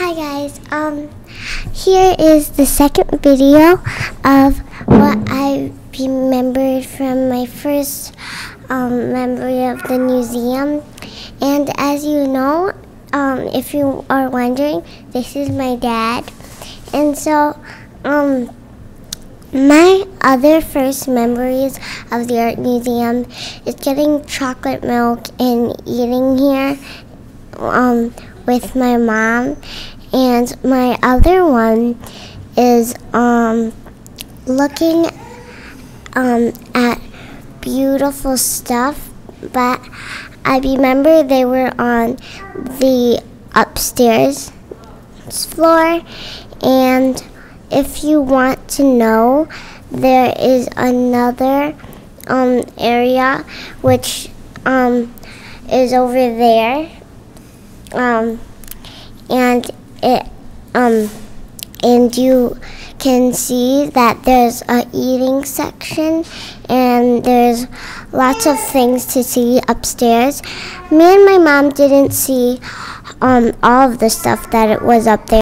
Hi guys, um, here is the second video of what I remembered from my first um, memory of the museum. And as you know, um, if you are wondering, this is my dad. And so, um, my other first memories of the art museum is getting chocolate milk and eating here um, with my mom. And my other one is um, looking um, at beautiful stuff, but I remember they were on the upstairs floor and if you want to know, there is another um, area which um, is over there, um, and it um, and you can see that there's a eating section and there's lots of things to see upstairs. Me and my mom didn't see um, all of the stuff that it was up there.